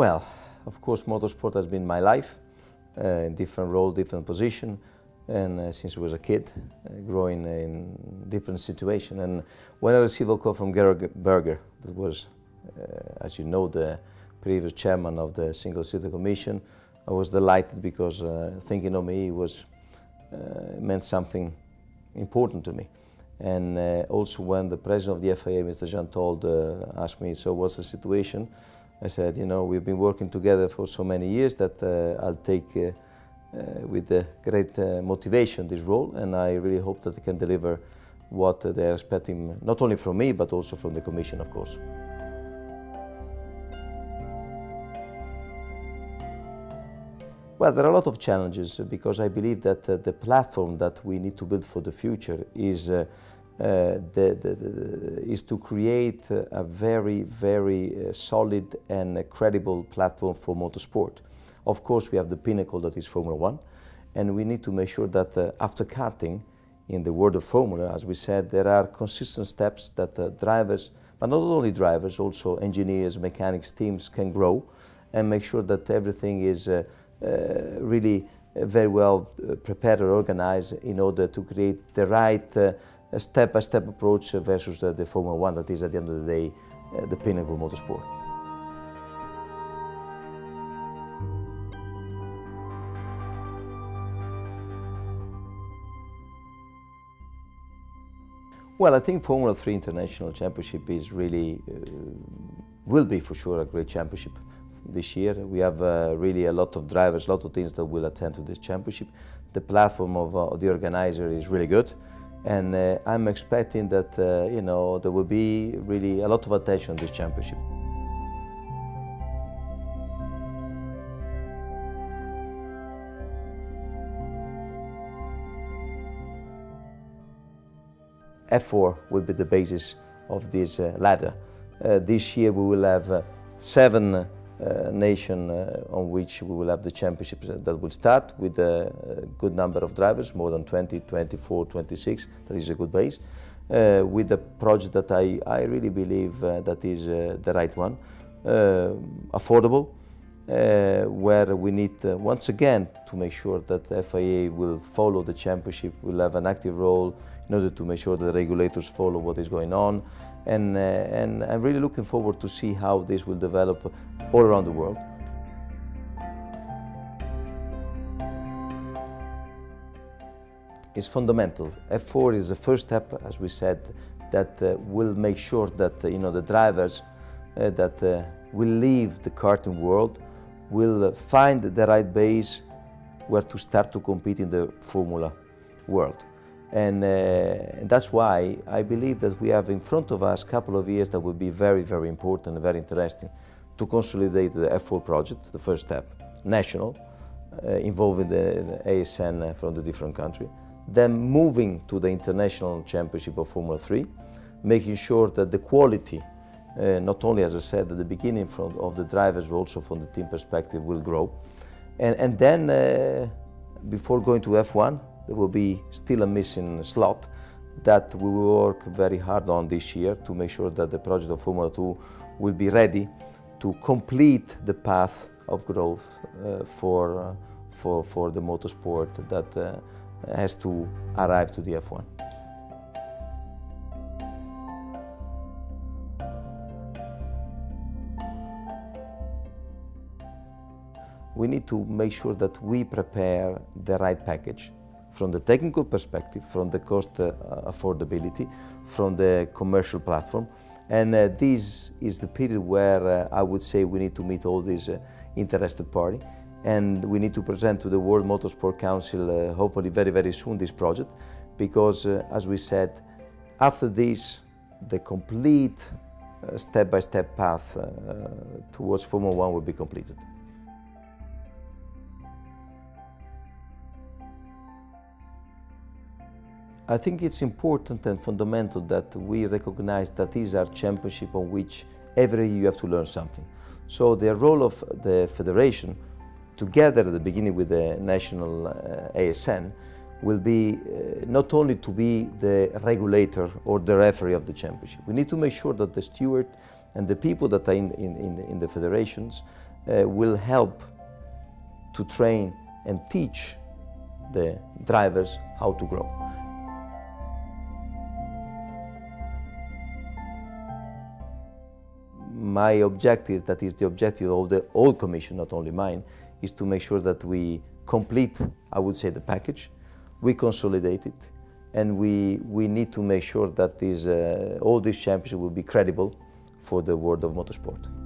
Well, of course, motorsport has been my life uh, in different role, different position, and uh, since I was a kid, uh, growing in different situation. And when I received a call from Gerhard Berger, that was, uh, as you know, the previous chairman of the Single Seater Commission, I was delighted because uh, thinking of me was uh, meant something important to me. And also when the president of the FIA, Mr. Jean uh, asked me, so what's the situation? I said, you know, we've been working together for so many years that uh, I'll take uh, uh, with great uh, motivation this role and I really hope that I can deliver what they're expecting not only from me but also from the Commission, of course. Well, there are a lot of challenges because I believe that uh, the platform that we need to build for the future is, uh, uh, the, the, the, is to create a very, very uh, solid and credible platform for motorsport. Of course, we have the pinnacle that is Formula One, and we need to make sure that uh, after karting, in the world of Formula, as we said, there are consistent steps that uh, drivers, but not only drivers, also engineers, mechanics, teams can grow and make sure that everything is uh, really uh, very well uh, prepared or organized in order to create the right step-by-step -step approach versus the, the, Formula One that is at the end of the day the pinnacle of motorsport. Well, I think Formula 3 International Championship is really, uh, will be for sure a great championship this year. We have uh, really a lot of drivers, a lot of teams that will attend to this championship. The platform of, uh, of the organizer is really good. And uh, I'm expecting that, uh, you know, there will be really a lot of attention on this championship. F4 will be the basis of this uh, ladder. Uh, this year we will have seven uh, nation uh, on which we will have the championships that will start with a, good number of drivers, more than 20, 24, 26. That is a good base. Uh, with a project that I, I really believe that is the right one, affordable, uh, where we need uh, once again to make sure that FIA will follow the championship, will have an active role in order to make sure that the regulators follow what is going on, and, uh, and I'm really looking forward to see how this will develop all around the world. It's fundamental. F4 is the first step, as we said, that uh, will make sure that uh, you know the drivers uh, that uh, will leave the karting world will find the right base where to start to compete in the Formula world. And, uh, and, that's why I believe that we have in front of us a couple of years that will be very, very important and very interesting to consolidate the F4 project, the first step, national, uh, involving the, ASN from the different country. Then moving to the international championship of Formula 3, making sure that the quality, uh, not only as I said at the beginning from, of the drivers, but also from the team perspective, will grow. And, and then, uh, before going to F1, there will be still a missing slot that we will work very hard on this year to make sure that the project of Formula 2 will be ready to complete the path of growth uh, for, uh, for, for the motorsport that uh, has to arrive to the F1. We need to make sure that we prepare the right package from the technical perspective, from the cost uh, affordability, from the commercial platform. And uh, this is the period where uh, I would say we need to meet all these uh, interested parties. And we need to present to the World Motorsport Council, uh, hopefully very, very soon, this project. Because, uh, as we said, after this, the complete step-by-step -step path towards Formula One will be completed. I think it's important and fundamental that we recognize that these are championships on which every year you have to learn something. So the role of the federation, together at the beginning with the national uh, ASN, will be uh, not only to be the regulator or the referee of the championship. We need to make sure that the steward and the people that are in, in, in, the, in the federations uh, will help to train and teach the drivers how to grow. My objective, that is the objective of the whole commission, not only mine, is to make sure that we complete, I would say, the package, we consolidate it, and we, we need to make sure that these, uh, all these championships will be credible for the world of motorsport.